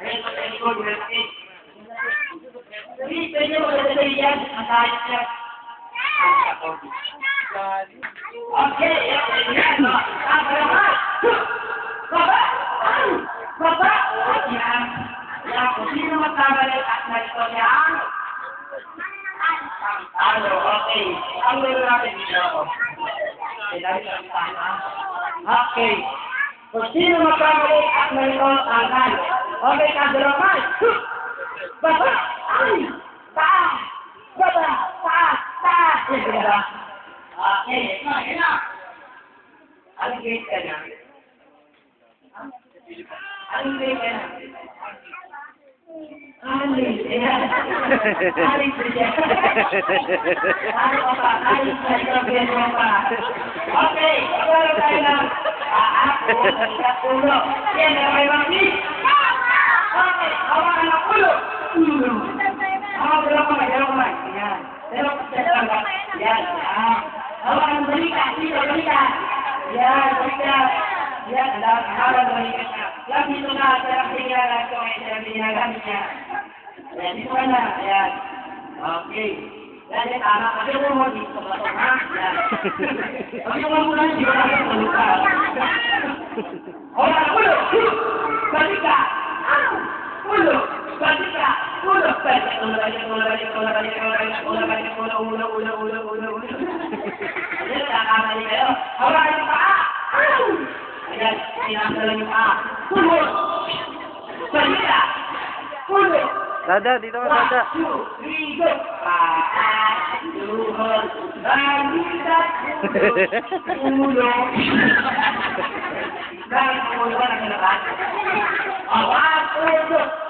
Ayan, sa likod, malaki. Hindi, pwede mo lalagay yan. Masayang siya. Okay, yan. Tama naman. Baba! Baba! Yan. Yan, kung sino magkamali at narito niya ang ano, okay. Ang meron natin dito ako. Okay, sa. Kung sino at narito. Okay, kadalaman. Baba! Ay! Taas! Baba! Taas! Taas! Okay, na, yan na. Anong grade ka na? Anong grade ka na? Alis. Alis, ayan. Ano ka pa? Alis, ayan. ka pa. Okay, pagkala tayo ng aako, sa ulo. Yan, may mami. Okay, hawakan ng ulo. Hawakan ng kamay, dalawang kamay. Ayan. Dalawang kamay. Yan, yan. Hawakan ng balika, dito, balika. Yan, balika. Yan, hawakan ng balika siya. Yan, dito na, sa pinagagamit ko ngayon, sa pinagamit niya. Ayan, dito na. Ayan. Okay. Yan, yan, tama. Kasi mo mo dito ba ito, ha? Yan. Kasi mo muna, hindi ko na tulog Nagkakamali kayo. Hawak yung paa! Ayan, sinasala yung paa. Pulo! Balita! Pulo! Dada, dito ka, dada. One, two, three, go! Paa, luhol, balita, pulo. Dahil pulo ba na kinabasa? Awa, pulo!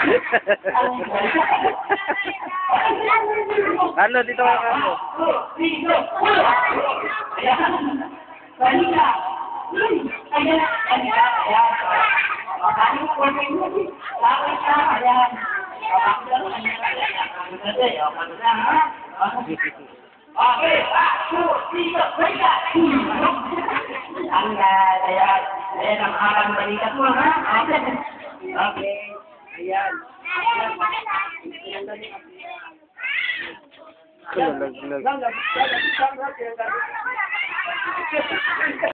kayo. Laway ka. Ayan. Okay, one, two, three, go, balika. Ang ayan, ayan ang habang balikat mo, ha? Okay, ayan. Kulaglag. Lang, lang,